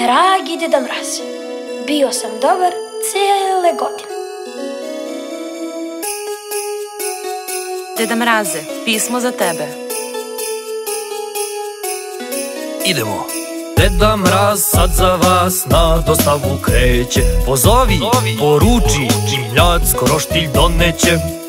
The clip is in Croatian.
Dragi deda Mraz, bio sam dobar cijele godine. Deda Mraze, pismo za tebe. Idemo. Deda Mraz sad za vas na dostavu kreće Pozovi, poruči, čimljac skoro štilj doneće